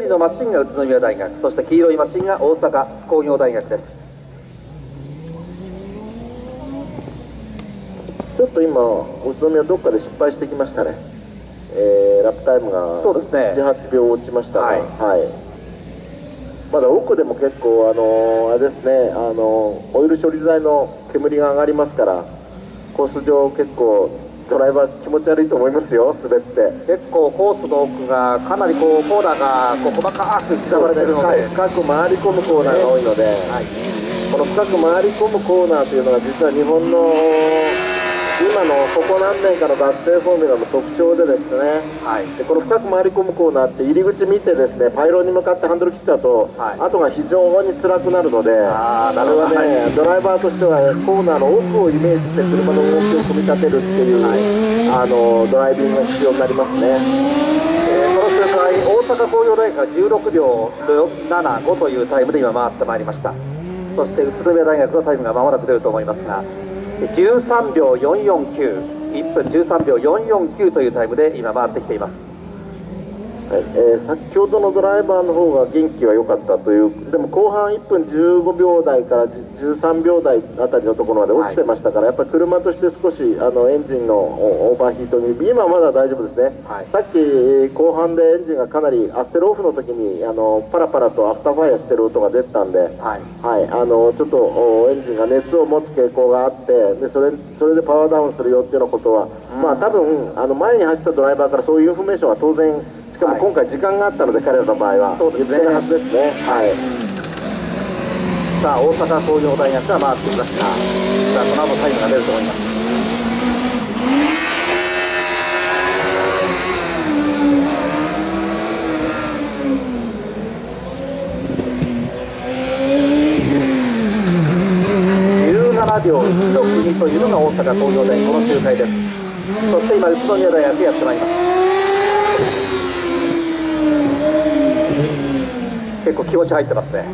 緑のマシンが宇都宮大学そして黄色いマシンが大阪工業大学です。ちょっと今宇都宮どっかで失敗してきましたね、えー、ラップタイムがそうですね。18秒落ちましたが、ははいい。まだ奥でも結構、あのーあれですね、あのーオイル処理剤の煙が上がりますからコース上結構ドライバー気持ち悪いと思いますよ滑って。結構コースの奥がかなりこうコーナーがこう細かく刻まれているので、深く回り込むコーナーが多いので、この深く回り込むコーナーというのが実は日本の今のここ何年かの学生フォーミュラの特徴でですねはい。でこの深く回り込むコーナーって入り口見てですねパイロンに向かってハンドル切っちゃうと、はい。後が非常に辛くなるのであーなるほど。あれはね、ドライバーとしてはコーナーの奥をイメージして車の動きを組み立てるっていう、あのドライビングが必要になりますね。えーこの周回大阪工業大学が16秒75というタイムで今回ってまいりました。そして宇都宮大学のタイムが間もなく出ると思いますが13秒4491分13秒449というタイムで今回ってきています。はいえー先ほどのドライバーの方が元気は良かったというでも後半1分15秒台から13秒台あたりのところまで落ちてましたから、やっぱり車として少しあのエンジンのおオーバーヒートに今はまだ大丈夫ですね、はい。さっきえー後半でエンジンがかなりアステルオフの時にあのパラパラとアフターファイアしてる音が出てたんで、はい。はい、あのちょっとおエンジンが熱を持つ傾向があってでそれそれでパワーダウンするよっていうようなことは、まあ多分あの前に走ったドライバーからそういうインフォメーションは当然しかも今回時間があったので、彼らの場合はそうですね。はずですね。はい。さあ大阪工業大学が回ってきました。さあこの後タイムが出ると思います。17秒1の国というのが大阪工業大学この周回です。そして今宇都宮大学やってまいります結構気持ち入ってますね。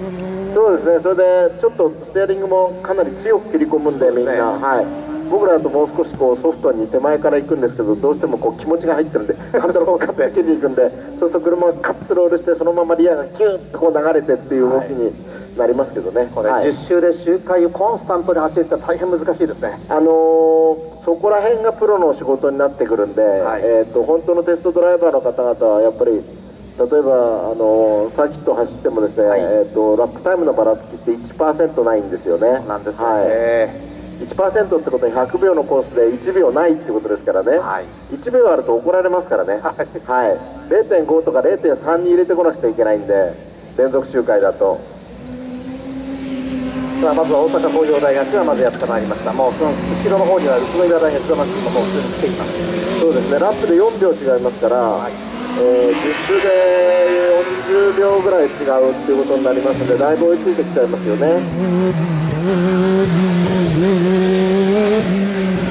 そうですね。それでちょっとステアリングもかなり強く切り込むんでみんな、ねはい。僕らだともう少しこうソフトに手前から行くんですけどどうしてもこう気持ちが入ってるんで ハンドルをカッて切りに行くんでそうすると車がカッとロールしてそのままリアがキューッとこう流れてっていう動きになりますけどね、これ、はい。10周で周回をコンスタントに走るって大変難しいですね。あのーそこら辺がプロの仕事になってくるんで、い。えー、と本当のテストドライバーの方々はやっぱり例えば、あのーサーキット走ってもですね、はい。えー、とラップタイムのばらつきって1%ないんですよね。なんですよはい。ね、1%ってことは100秒のコースで1秒ないってことですからね、はい。1秒あると怒られますからね、はい。0.5とか0.3に入れてこなくちゃいけないんで連続周回だと。さあまずは大阪工業大学がまずやってまいりました。もうその後ろの方には宇都宮大学がまず今もう普通に来ています。そうですね。ラップで4秒違いますから、はいえー10周で40秒ぐらい違うっていうことになりますのでだいぶ追いついてきちゃいますよね。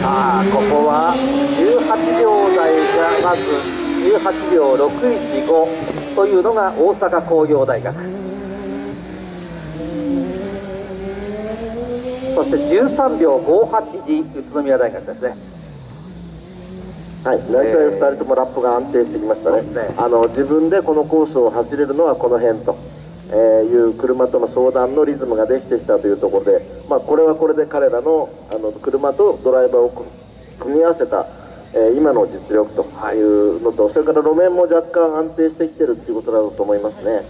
さあここは18秒台がまず18秒615というのが大阪工業大学。そして13秒58宇都宮大学ですね。はい、大体2人ともラップが安定してきましたね,、そうですね。あの自分でこのコースを走れるのはこの辺と、えーいう車との相談のリズムができてきたというところで、まあ、これはこれで彼らのあの車とドライバーを組み合わせた、えー今の実力とい。うのと、それから路面も若干安定してきてるっていうことだと思いますね。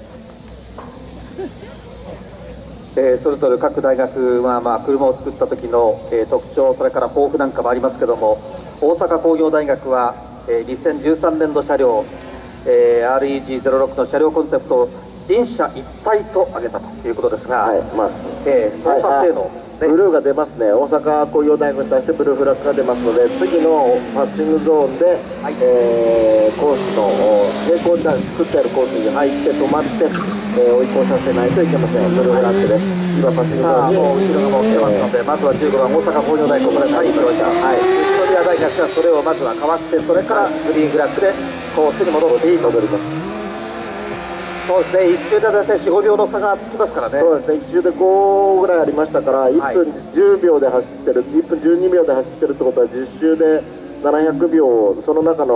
えーそれぞれ各大学は、まあ、車を作った時の、えー特徴それから抱負なんかもありますけども大阪工業大学は、えー2013年度車両、えー REG06 の車両コンセプトを人車一体と挙げたということですが、はいまあえー操作性能、ね。ブルーが出ますね、大阪工業大学に対してブルーフラッグが出ますので、次のパッシングゾーンで、はい。えーコースのお平行で作ってあるコースに入って、止まって、えー追い越させないといけません、ブルーフラッグで、今、パッシングゾーンに、後ろがもう来てますので、まずは15番大阪工業大学これタイムロイター、はい、宇都宮大学がそれをまずはかわしてそれからグリーンフラッグでコースに戻っていいと戻ります。そうですね1周で大体45秒の差がつきますからねそうですね、1周で5ぐらいありましたから、1分10秒で走ってる、1分12秒で走ってるってことは、10周で700秒、その中の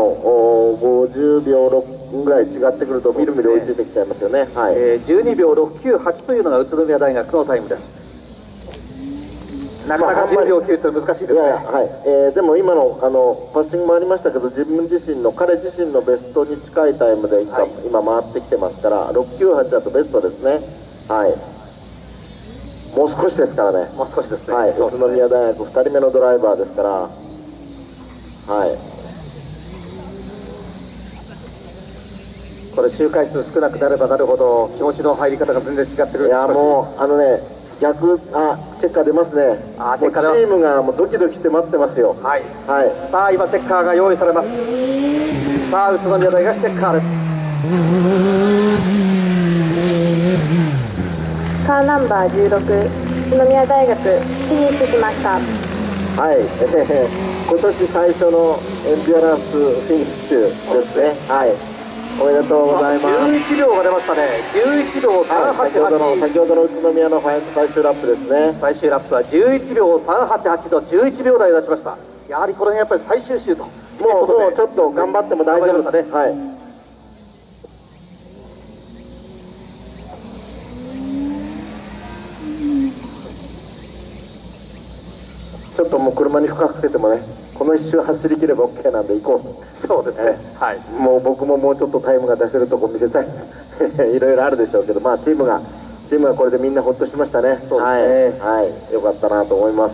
50秒6ぐらい違ってくると、みるみる追いついてきちゃいますよね、はいえー、12秒698というのが宇都宮大学のタイムです。なかなか10秒9って難しいですね。はい。えー、でも今のあのパッシングもありましたけど、自分自身の、彼自身のベストに近いタイムで今,、はい、今回ってきてますから、698だとベストですね。はい。もう少しですからね、もう少しですね、はい、宇都宮大学2人目のドライバーですから、はい、これ、周回数少なくなればなるほど、気持ちの入り方が全然違ってくる。いやもう、あのね、逆、あチェッカー出ますね、あチェッカーチームがもうドキドキして待ってますよ、はい、はい、さあ、今、チェッカーが用意されます、さあ、宇都宮大学チェッカーです。カーナンバー16宇都宮大学フィニッシュしました。はい、えー、今年最初のエンデュアランスフィニッシュですね。はいおめでとうございます。11秒が出ましたね。11秒388、はい、先ほどの先ほどの宇都宮の最終ラップですね。最終ラップは11秒388と11秒台出しました。やはりこの辺やっぱり最終週と。もうもうちょっと頑張っても大丈夫ですね。はい。ちょっともう車に負荷かけてもねこの1周走りきれば OK なんで行こうそうですね、はい、もう僕ももうちょっとタイムが出せるとこ見せたい。いろいろあるでしょうけどまあチームがチームがこれでみんなほっとしましたね。ね、はい、はい、よかったなと思います。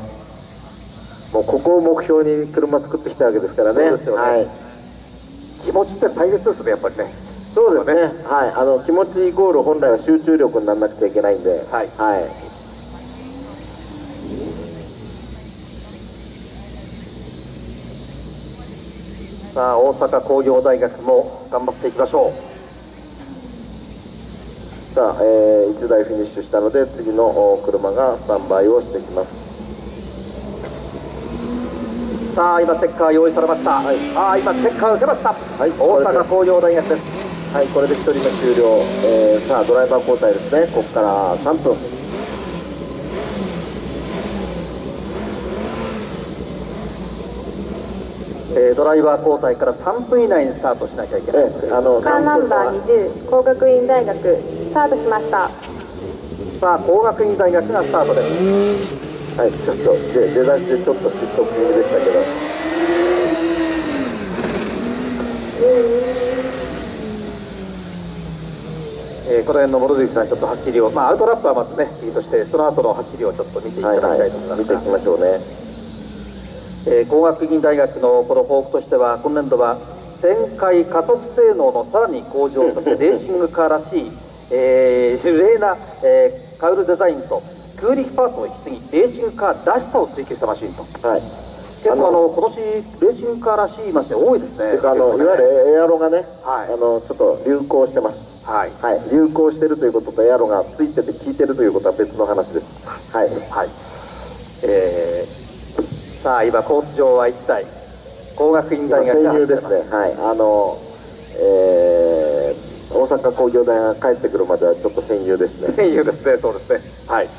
もうここを目標に車作ってきたわけですからね。そうですよね、はい、気持ちって大切ですねやっぱりね。そうですね、はい、あの気持ちイコール本来は集中力にならなくちゃいけないんで、はい、はいさあ大阪工業大学も頑張っていきましょう。さあ、えー、1台フィニッシュしたので次の車がスタンバイをしてきます。さあ今チェッカー用意されました、はい、ああ今チェッカー受けました、はい、大阪工業大学です。はいこれで1人目終了、えー、さあドライバー交代ですね。ここから3分えー、ドライバー交代から3分以内にスタートしなきゃいけない、えー、あのカーナンバー20工学院大学スタートしました。さあ工学院大学がスタートです。はいちょっとで出だしでちょっと失速気味でしたけど。えー、この辺の諸関さん、ちょっと走りを、まあ、アウトラップはまずね、いいとして、その後の走りをちょっと見ていただきたいと思います、はいはい、見ていきましょうね。えー、工学院大学のこの抱負としては今年度は旋回加速性能のさらに向上そしてレーシングカーらしい、えー、麗な、えー、カウルデザインと空力パーツを引き継ぎレーシングカーらしさを追求したマシンと。はい結構あの今年レーシングカーらしいマシン多いですね。あの、ね、いわゆるエアロがね、はい、あのちょっと流行してます。はい、はい、流行してるということとエアロがついてて効いてるということは別の話です。はい、はい、えーさあ今コース上は一体工学院大学が戦友ですね。はい。あのえー、大阪工業大が帰ってくるまではちょっと戦友ですね。戦友ですねそうですね。はい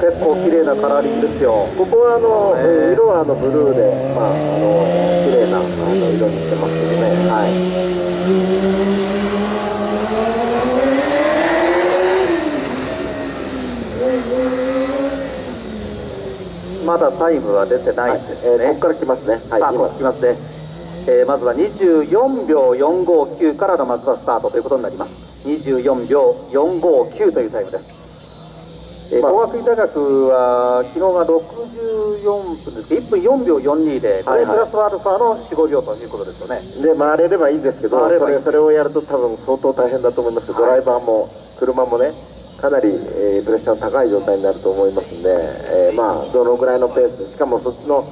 結構綺麗なカラーリングですよここはあの、えー、色はあのブルーでまああの綺麗なあの色にしてますけどね。はい。まだタイムは出てないですね、はい、えー、ここから来ますね。はい、今。来ますね、えー、まずは24秒459からのまずはスタートということになります。24秒459というタイムですえー、工学院大学は昨日が64分です。けど、1分4秒42で、これプラスアルファの4、5秒ということですよね。で、回れればいいんですけど、それそれをやると多分相当大変だと思います、ドライバーも車もね、かなり、えー、プレッシャーの高い状態になると思いますんで、えー、まあ、どのぐらいのペース、しかもそっちの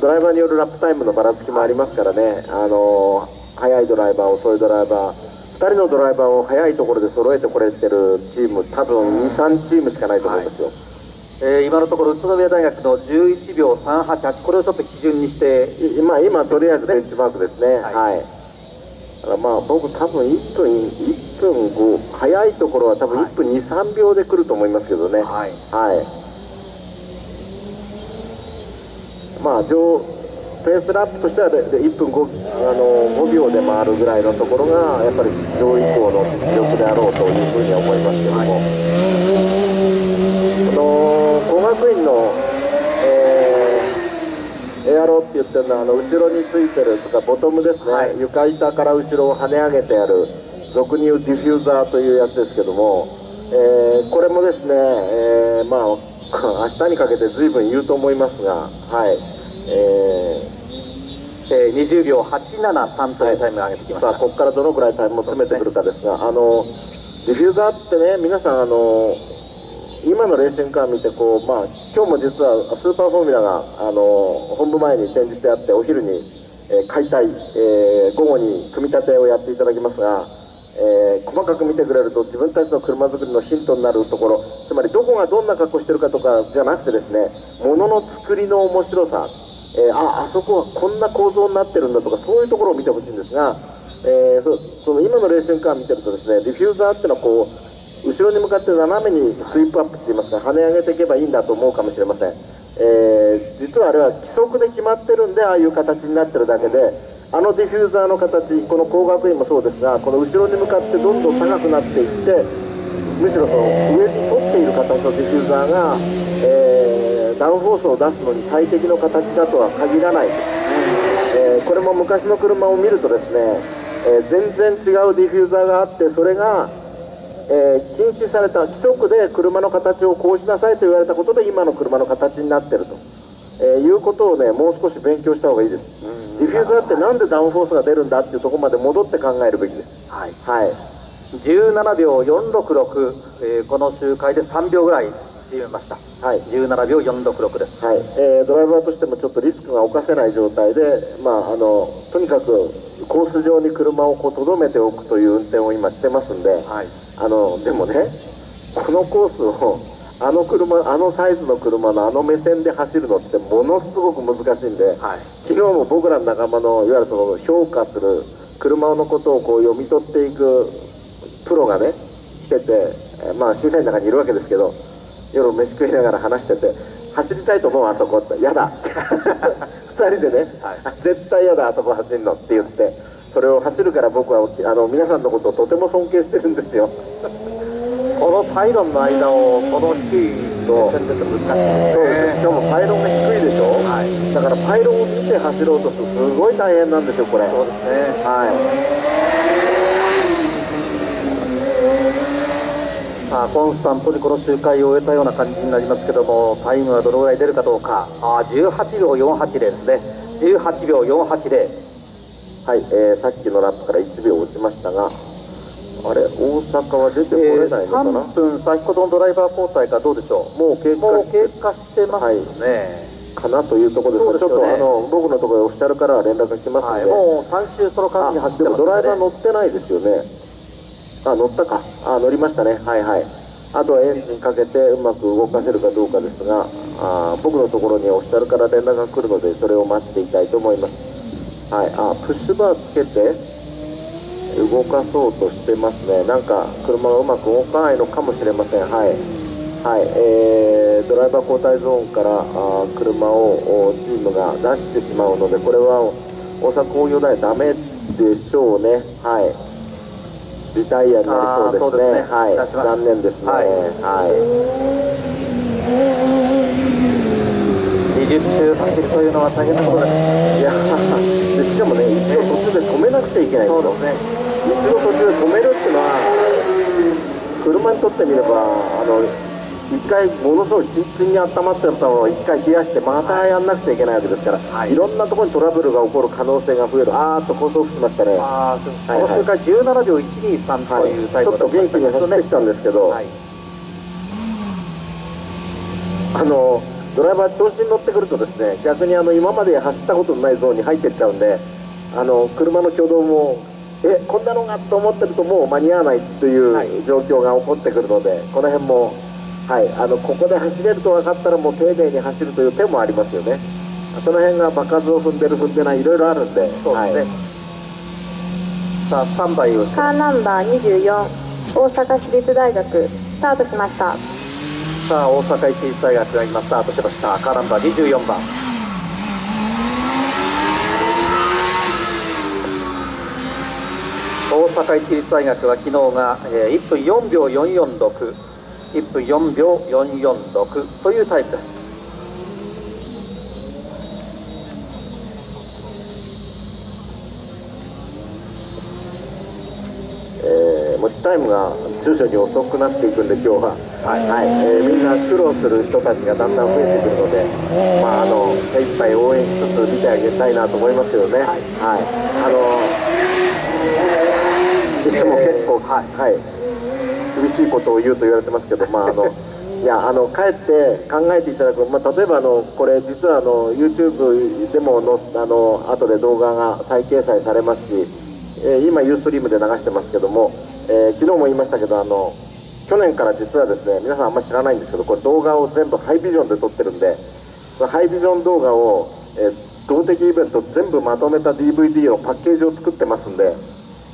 ドライバーによるラップタイムのばらつきもありますからね、あのー、速いドライバー、遅いドライバー、2人のドライバーを速いところで揃えてこれてるチーム多分23チームしかないと思いますよ、はい、えー今のところ宇都宮大学の11秒388これをちょっと基準にして。い今今とりあえずベンチマークですね。ははい。い、だからまあ僕多分1分1分5早いところは多分はい。1分23秒で来ると思いますけどね。はい。はい。まあ上ペースラップとしてはでで1分 5, あの5秒で回るぐらいのところがやっぱり上位校の実力であろうというふうには思いますけども、この工学院の、えーエアロって言ってるのはあの後ろについてるとかボトムですね、はい。床板から後ろを跳ね上げてやる俗に言うディフューザーというやつですけども、えーこれもですね、えーまあ明日にかけて随分言うと思いますがはい。えーえー20秒873というタイムを上げてきました、さあここからどのくらいタイムを詰めてくるかですがあのディフューザーってね皆さんあの今のレーシングカー見てこう、まあ、今日も実はスーパーフォーミュラがあの本部前に展示してあってお昼に、えー解体、えー午後に組み立てをやっていただきますが、えー細かく見てくれると自分たちの車作りのヒントになるところつまりどこがどんな格好してるかとかじゃなくてですね物の作りの面白さえーああそこはこんな構造になってるんだとかそういうところを見てほしいんですが、えーそその今のレーシングカー見てるとですねディフューザーっていうのはこう後ろに向かって斜めに sweep up って言いますか跳ね上げていけばいいんだと思うかもしれません、えー実はあれは規則で決まってるんでああいう形になってるだけであのディフューザーの形この工学院もそうですがこの後ろに向かってどんどん高くなっていってむしろその上に沿っている形のディフューザーが、えーダウンフォースを出すのに最適の形だとは限らないです、えーこれも昔の車を見るとですね、えー全然違うディフューザーがあってそれが、えー禁止された規則で車の形をこうしなさいと言われたことで今の車の形になってると、えーいうことをねもう少し勉強した方がいいです、ディフューザーってなんでダウンフォースが出るんだっていうところまで戻って考えるべきです。はい、はい。17秒466、えーこの周回で3秒ぐらい縮めました。はい。17秒466です。はい。えードライバーとしてもちょっとリスクが犯せない状態で、まあ、あのとにかくコース上に車をこう留めておくという運転を今してますんで、はい。あのでもねこのコースを あの車あのサイズの車のあの目線で走るのってものすごく難しいんで、はい。昨日も僕らの仲間のいわゆるその評価する車のことをこう読み取っていくプロがね来てて、えーまあ審査員の中にいるわけですけど夜飯食いながら話してて走りたいと思うあそこって。嫌だ。2人でね、はい。絶対嫌だあそこ走るの。って言って。それを走るから僕はあの皆さんのことをとても尊敬してるんですよ。このパイロンの間をこの低いそうですしかもパイロンが低いでしょ、はい。だからパイロンを見て走ろうとするとすごい大変なんですよこれ。そうですね。はいさあコンスタントにこの周回を終えたような感じになりますけどもタイムはどのぐらい出るかどうか。あー18秒480ですね。18秒480はい、えーさっきのラップから1秒落ちましたがあれ大阪は出てこえーれないのかな、3分先ほどのドライバー交代かどうでしょう。もう経過してますね、かなというところです。ね。ちょっとあの僕のところにオフィシャルからは連絡が来ますので、はい、もう3周その間にあ走ってますでもドライバーね乗ってないですよねあ乗ったか。あ乗りましたね。はいはい。あとはエンジンかけてうまく動かせるかどうかですがあ僕のところにオフィシャルから連絡が来るのでそれを待っていたいと思います。はい。あプッシュバーつけて動かそうとしてますね。なんか車がうまく動かないのかもしれません。はい。はい、えードライバー交代ゾーンからあ車をチームが出してしまうのでこれは大阪工業大ダメでしょうね。はい。リタイアになりそうですねすねはい残念ですね。はい。はい20周走るとい。うのは大変なことですい。やでしかもね一度途中で止めなくちゃいけないんですよね。一度途中で止めるっていうのは車にとってみればあの一回ものすごいキンキンに温まってたのを一回冷やしてまたやんなくちゃいけないわけですから、はい。い、ろんなところにトラブルが起こる可能性が増える。あーっと高速しましたね。あーこはいの周回17秒123というタイムちょっと元気に走ってきたんですけど、はい。あのドライバー調子に乗ってくるとですね逆にあの今まで走ったことのないゾーンに入っていっちゃうんであの車の挙動もえこんなのがと思ってるともう間に合わないというはい。状況が起こってくるので、この辺もはい、あのここで走れると分かったらもう丁寧に走るという手もありますよね。その辺が場数を踏んでる踏んでないいろいろあるんで。そうですね、はい。さあスタンバカーナンバー24大阪市立大学スタートしました。さあ大阪市立大学が今スタートしました。カーナンバー24番。大阪市立大学は昨日が、えー1分4秒446 1分4秒446というタイムです。えー、持ちタイムが徐々に遅くなっていくんで今日は、はい。はい。えーみんな苦労する人たちがだんだん増えてくるので、まあ、あの精一杯応援しつつ見てあげたいなと思いますよね。はい、あのいつも結構、はい。はい、厳しいことを言うと言われてますけど、まああの いやあの帰って考えていただく、まあ、例えばあのこれ実はあの YouTube でものあの後で動画が再掲載されますし、えー今ユーストリームで流してますけども、えー昨日も言いましたけどあの去年から実はですね皆さんあんまり知らないんですけどこれ動画を全部ハイビジョンで撮ってるんでハイビジョン動画を、えー動的イベント全部まとめた DVD のパッケージを作ってますんで、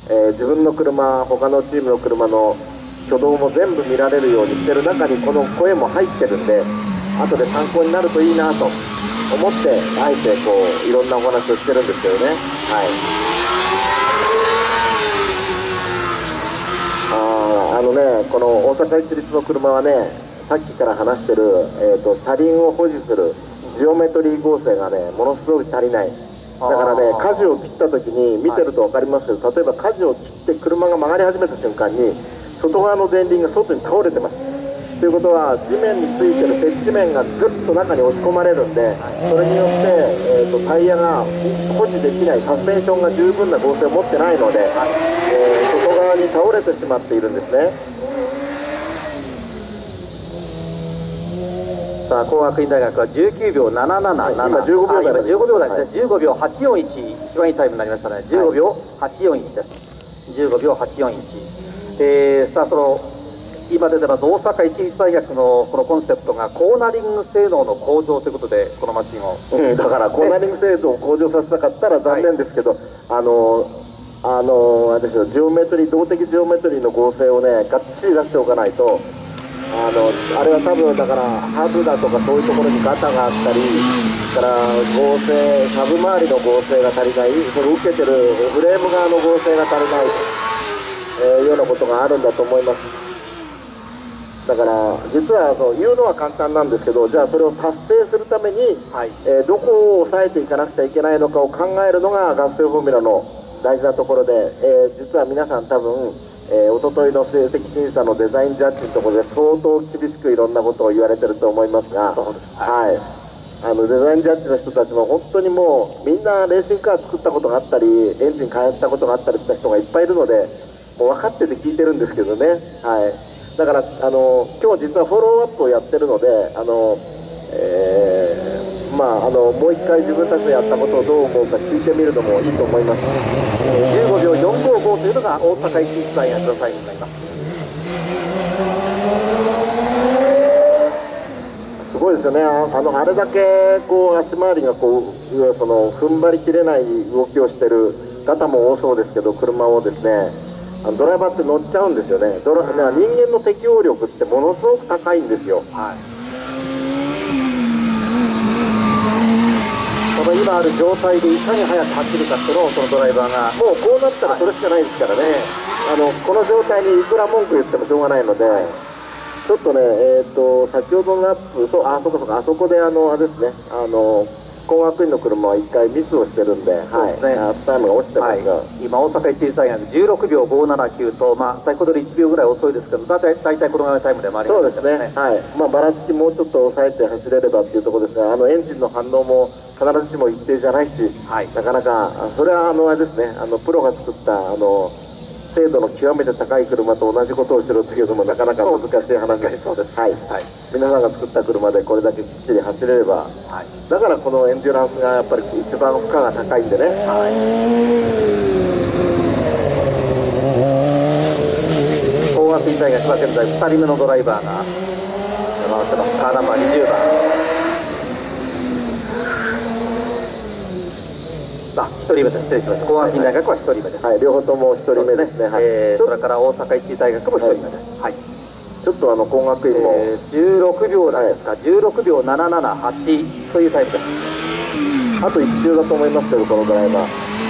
えー自分の車他のチームの車の挙動も全部見られるようにしてる中にこの声も入ってるんで後で参考になるといいなと思ってあえてこういろんなお話をしてるんですけどね。はい。あーあのねこの大阪市立の車はねさっきから話してる、えー、と車輪を保持するジオメトリー合成がねものすごく足りない。だからね舵を切った時に見てると分かりますけど、例えば舵を切って車が曲がり始めた瞬間に外側の前輪が外に倒れてます。ということは地面についてる接地面がぐっと中に押し込まれるんでそれによって、えー、とタイヤが保持できないサスペンションが十分な合成を持ってないので、えー外側に倒れてしまっているんですね。さあ工学院大学は19秒777、今15秒台。あ今15秒台ですね、15秒841、一。番いいタイムになりましたね、15秒841です、15秒841、えー、さあ、その今出てます大阪市立大学のこのコンセプトがコーナリング性能の向上ということで、このマシンを、うん、だからコーナリング精度を向上させたかったら残念ですけど、あのあのあれですよジオメトリー動的ジオメトリーの合成をねがっちり出しておかないとあのあれは多分だからハブだとかそういうところにガタがあったりから合成サブ周りの合成が足りないそれを受けてるフレーム側の合成が足りない、えーようなことがあるんだと思います。だから実はあの言うのは簡単なんですけどじゃあそれを達成するために、はい。えーどこを抑えていかなくちゃいけないのかを考えるのが学生フォーミュラの大事なところで、えー実は皆さん多分、えー、一昨日の成績審査のデザインジャッジのところで相当厳しくいろんなことを言われてると思いますがはい。あのデザインジャッジの人たちも本当にもうみんなレーシングカー作ったことがあったりエンジン開発したことがあったりした人がいっぱいいるので分かってて聞いてるんですけどね、はい、だからあの今日実はフォローアップをやってるのであの、えーまあ、あのもう一回自分たちでやったことをどう思うか聞いてみるのもいいと思います。15秒455というのが大阪市立大学のタイムになります。すごいですよね、あのあれだけこう足回りがこうその踏ん張りきれない動きをしてる方も多そうですけど、車をですねドライバーって乗っちゃうんですよね、ドラね人間の適応力ってものすごく高いんですよ。はい。この今ある状態でいかに速く走るかっていうのをそのドライバーがもうこうなったらそれしかないですからね、あのこの状態にいくら文句言ってもしょうがないので、ちょっとね、えー、と先ほどのラップ、そうあそこそこあそこであのあれですね、あの工学院の車は1回ミスをしてるんで、はい、ねタイムが落ちてまはい。すが。、今、大阪市立大学16秒579と、まあ、先ほどより1秒ぐらい遅いですけど、大体大体このぐらいのタイムで回りそうまですね、はい。まあ、ばらつきもうちょっと抑えて走れればっていうところですが、あのエンジンの反応も必ずしも一定じゃないし、はい。なかなか、あそれはあのあれですね。あのプロが作ったあの精度の極めて高い車と同じことをしろというのもなかなか難しい話です。そうです。はい。はい。皆さんが作った車でこれだけきっちり走れれば、はい。だからこのエンデュランスがやっぱり一番負荷が高いんでね。工学院大学は現在2人目のドライバーが回ってます。カーナンバー20番あ一人目です失礼しました。工学院大学は一人目ですはい、両方とも一人目ですね。はい。えーそれから大阪一大学も一人目です。はい、ちょっとあの工学院も、えー、16秒台ですか？16秒778というタイムです。あと1周だと思いますけど、このドライバー。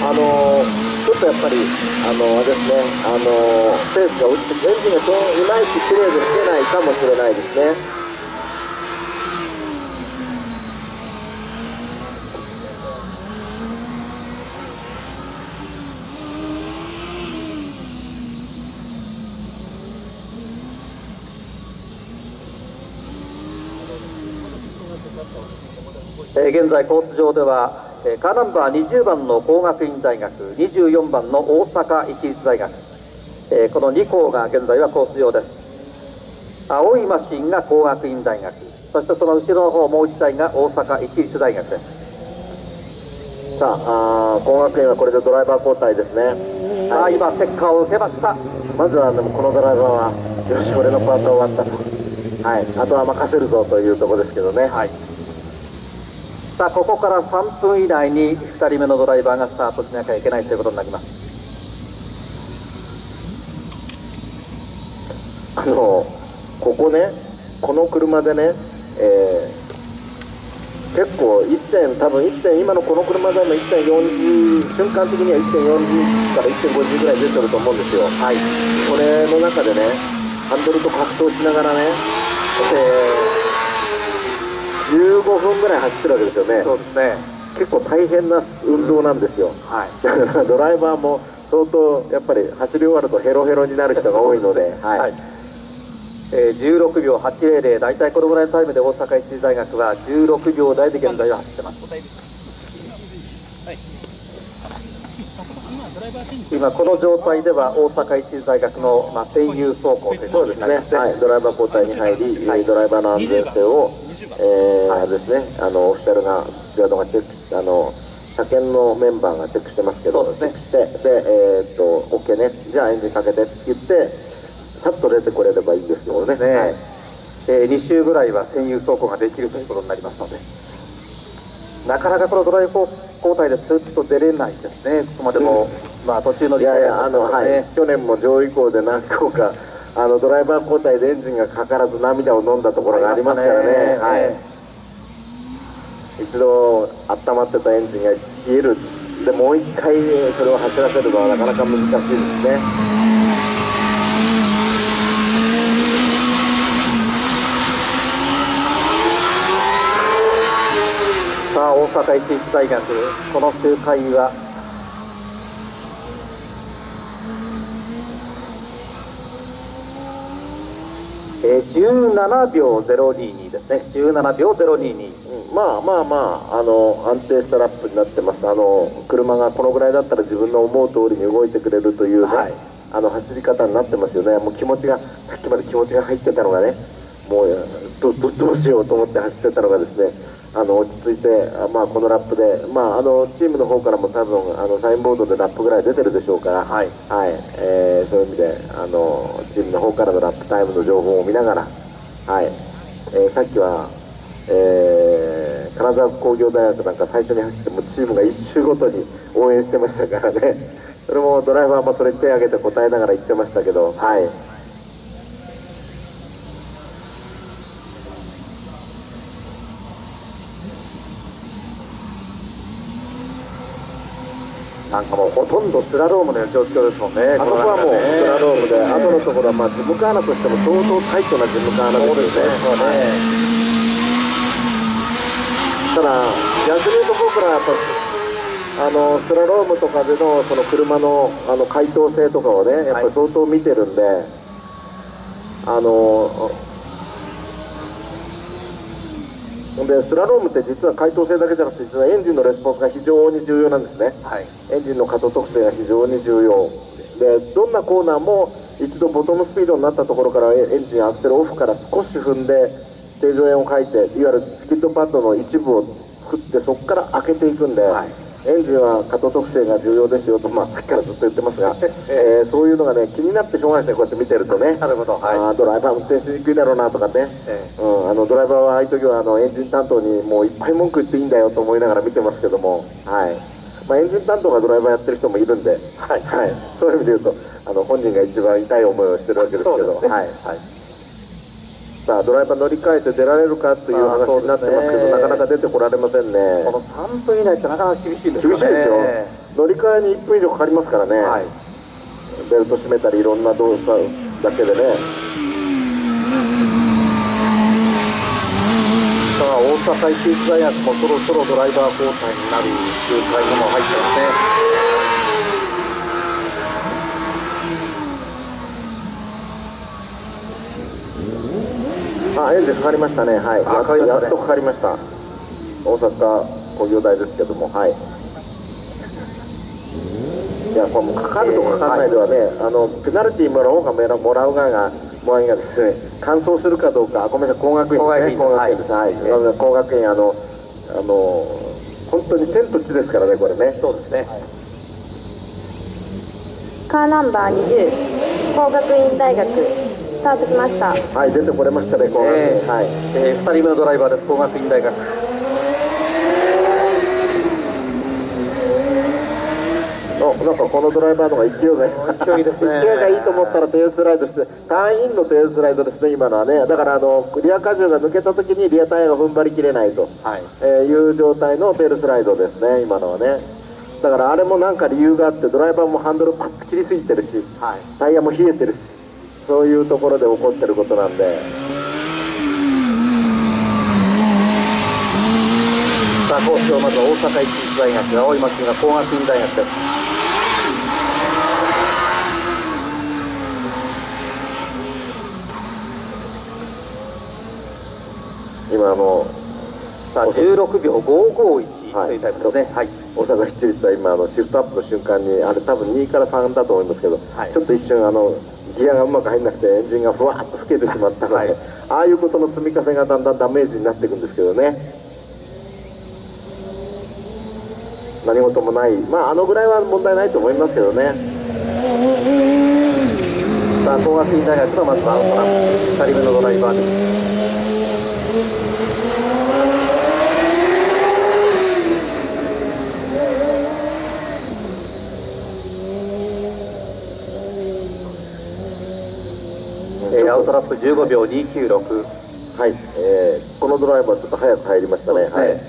あのーちょっとやっぱり、あのーあれですね、あのーペースが落ちて、エンジンがそういまいち綺麗でつけないかもしれないですね。えー現在コース上では、えーカーナンバー20番の工学院大学24番の大阪市立大学、えーこの2校が現在はコース上です青いマシンが工学院大学そしてその後ろの方もう1台が大阪市立大学ですさあ、工学院はこれでドライバー交代ですね。さあ今チェッカーを受けましたまずはでもこのドライバーは、よし、俺のパート終わったと。はい、あとは任せるぞというところですけどね。はいさあここから3分以内に2人目のドライバーがスタートしなきゃいけないということになりますあのここね、この車でね、えー結構1点、多分1点、今のこの車でも1.4瞬間的には1.4から1.5 G ぐらい出てると思うんですよ。はい。これの中でね、ハンドルと格闘しながらね、えー15分ぐらい走ってるわけですよね。そうですね。結構大変な運動なんですよ。はい。だからドライバーも相当やっぱり走り終わるとヘロヘロになる人が多いので、はい。はい。えー16秒800大体このぐらいのタイムで大阪一大学は16秒台で現在は走ってます今この状態では大阪一大学の、まあ、専有走行というそうですね、はい、ドライバー交代に入り、ドライバーの安全性を、えーあれですね、あのオフィシャルが、スドがチェック、あの車検のメンバーがチェックしてますけど、そうですチェックして、で、えーっと、OK ね、じゃあエンジンかけてって言って、さっと出てこれればいいんですけどね。ね、はい。え2周ぐらいは専有走行ができるということになりますので。なかなかこのドライブ交代でスッと出れないですね、ここまでも、まあ、途中のいやいや、あの、はい。ね、去年も上位校で何校か、あのドライバー交代でエンジンがかからず涙を飲んだところがありますからね、はい、一度温まってたエンジンが消える、でもう一回それを走らせるのはなかなか難しいですね。阪一律大学、この周回は、えー、17秒022ですね、17秒022。うんまあまあまあ、あの安定したラップになってます、あの車がこのぐらいだったら自分の思う通りに動いてくれるというね、はい。あの走り方になってますよね、もう気持ちが、さっきまで気持ちが入ってたのがね、もうどどどうしようと思って走ってたのがですね、あの落ち着いて、あまあ、このラップで、まあ、あのチームの方からも多分あのサインボードでラップぐらい出てるでしょうから、はい。はい。えーそういう意味であのチームの方からのラップタイムの情報を見ながら、はい。えーさっきは、えー金沢工業大学なんか最初に走ってもチームが1周ごとに応援してましたからね。それもドライバーもそれに手を挙げて答えながら言ってましたけど、はい、なんかもうほとんどスラロームの状況ですもんね、あそこはもうスラロームで、後のところはまあジムカーナとしても相当タイトなジムカーナですよね。ねただ、逆に言うと僕らやっぱあのスラロームとかでのその車のあの解凍性とかをね、やっぱり相当見てるんで、あのほんでスラロームって実は解凍性だけじゃなくて、実はエンジンのレスポンスが非常に重要なんですね。はい。エンジンの可動特性が非常に重要。でどんなコーナーも一度ボトムスピードになったところからエエンジンアクセルオフから少し踏んで正常円を書いていわゆるスキッドパッドの一部を作ってそこから開けていくんで、はいエンジンは過渡特性が重要ですよと、まあ、さっきからずっと言ってますが、えーそういうのがね気になってしょうがないですねこうやって見てるとね。なるほどはい。あードライバー運転しにくいだろうなとかね、えうん、あのドライバーはああいう時はあのエンジン担当にもういっぱい文句言っていいんだよと思いながら見てますけども、はい。まあ、エンジン担当がドライバーやってる人もいるんで、はい。はい、そういう意味で言うとあの本人が一番痛い思いをしてるわけですけど。そうですね。はい。はいさあドライバー乗り換えて出られるかという話になってますけど、ね。なかなか出てこられませんね。この3分以内ってなかなか厳しいですよね。厳しいですよ、乗り換えに1分以上かかりますからね、はい。ベルト締めたりいろんな動作だけでね。さあ大阪市立大学もそろそろドライバー交代になる周回にも入ってますねあエンジンかかりましたね。はい。あやっかかりましたね。とやっとかかりました。大阪工業大ですけども。はい。いやこれもうかかるとかかんないではね、あのペナルティーもらおうかもらもらう側がもらうがですね完走するかどうかあごめんなさい工学院ですね。工学院です。はい、はい。なので工学院あのあの本当に天と地ですからねこれね。そうですね。カーナンバー20工学院大学スタートしました。はい出てこれましたね工学院、え。ーはい。えー、2人目のドライバーです。工学院大学。おなんかこのドライバーの方が勢いが勢いですね。勢いがいいと思ったらテールスライドして隊員のテールスライドですね今のはね。だからあのリア荷重が抜けた時にリアタイヤが踏ん張りきれないと、はい。えーいう状態のテールスライドですね今のはね。だからあれもなんか理由があってドライバーもハンドルパッと切りすぎてるしはい。タイヤも冷えてるしそういうところで起こってることなんで。さあコースをまずは大阪市立大学青いマシンが工学院大学です。今あのさあ16秒551というタイムですね。はい。大阪市立は今あのシフトアップの瞬間にあれ多分2から3だと思いますけど、はい。ちょっと一瞬あのギアがうまく入んなくてエンジンがふわっと老けてしまったので、はい。ああいうことの積み重ねがだんだんダメージになっていくんですけどね。何事もない。まああのぐらいは問題ないと思いますけどね。さあ工学院大学のまずはアウトランプ2人目のドライバーですアウトラップ15秒296はい、えーこのドライバーちょっと早く入りましたね。ね。はい。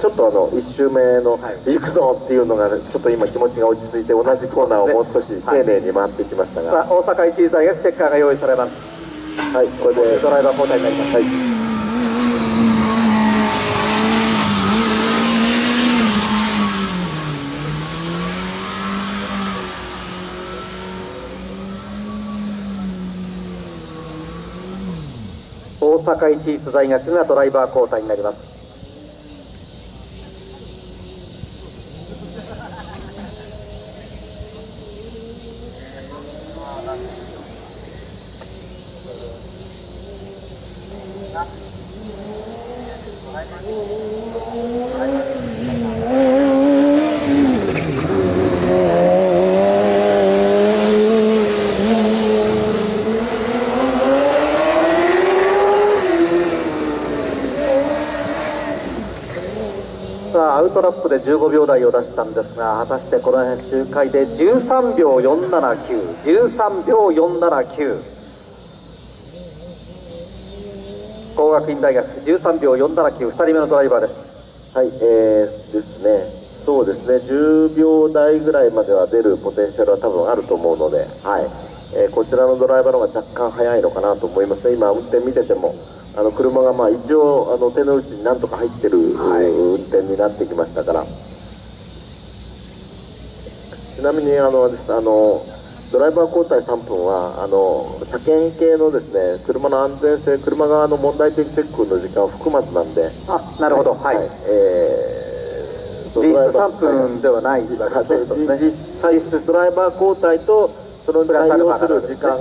ちょっとあの1周目のはい。行くぞっていうのが、ちょっと今気持ちが落ち着いて同じコーナーをもう少し丁寧に回ってきましたが、さあ大阪市立大学ステッカーが用意されます。はい、これでドライバー交代になります。はい阪市立大学がドライバー交代になります。ップで15秒台を出したんですが果たしてこの辺周回で13秒47913秒479工学院大学13秒479 2人目のドライバーです。はい、えー、ですね、そうですね、10秒台ぐらいまでは出るポテンシャルは多分あると思うので、はい。えーこちらのドライバーの方が若干早いのかなと思います。ね、今、運転見てても、あの車がまあ一応あの手の内になんとか入ってる、運転になってきましたから。ちなみにあのあのドライバー交代3分はあの車検系のですね車の安全性車側の問題点チェックの時間を含まずなんで。あなるほど。はい、えー、実質ドライバー3分ではないね。実際質ドライバー交代とそのに対応する時間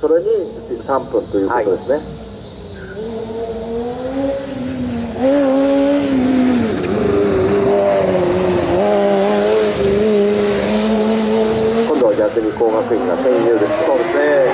それに3分ということですね、今度は逆に工学院が専入です。そうですね。